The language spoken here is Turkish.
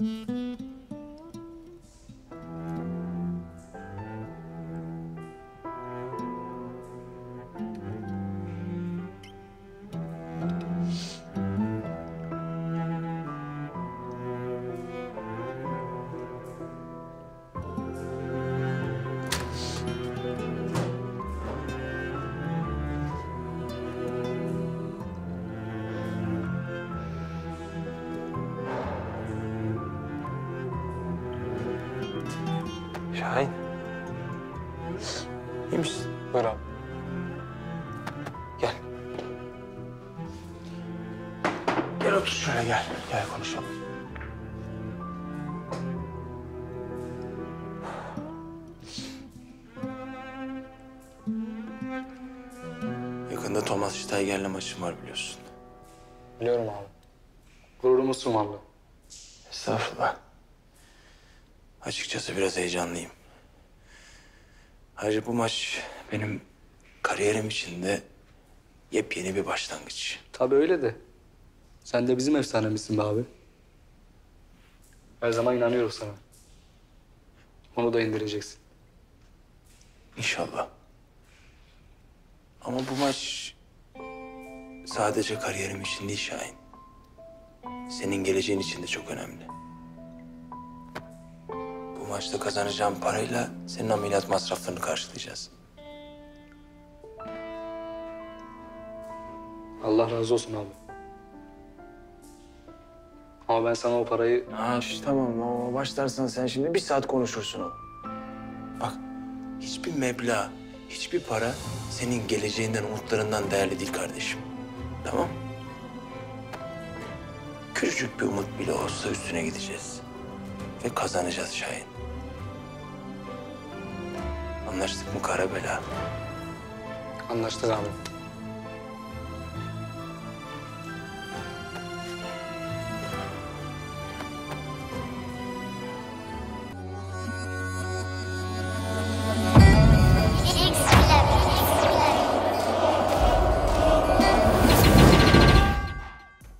Mm-hmm. Şahin. İyi misin? Buyur abi. Gel. Gel otur şöyle gel. Gel konuşalım. Yakında Thomas Steiger'le maçım var biliyorsun. Biliyorum abi. Gururumuz sumarlı. Estağfurullah. Açıkçası biraz heyecanlıyım. Ayrıca bu maç benim kariyerim için de yepyeni bir başlangıç. Tabii öyle de. Sen de bizim efsanemizsin be abi. Her zaman inanıyoruz sana. Onu da indireceksin. İnşallah. Ama bu maç sadece kariyerim için değil Şahin. Senin geleceğin için de çok önemli. Maçta kazanacağım parayla senin ameliyat masraflarını karşılayacağız. Allah razı olsun abi. Ama ben sana o parayı... Ha şş, tamam o başlarsan sen şimdi bir saat konuşursun o. Bak hiçbir meblağ, hiçbir para senin geleceğinden, umutlarından değerli değil kardeşim. Tamam? Küçücük bir umut bile olsa üstüne gideceğiz. Ve kazanacağız Şahin. Anlaştık mı Karabela? Anlaştık abi.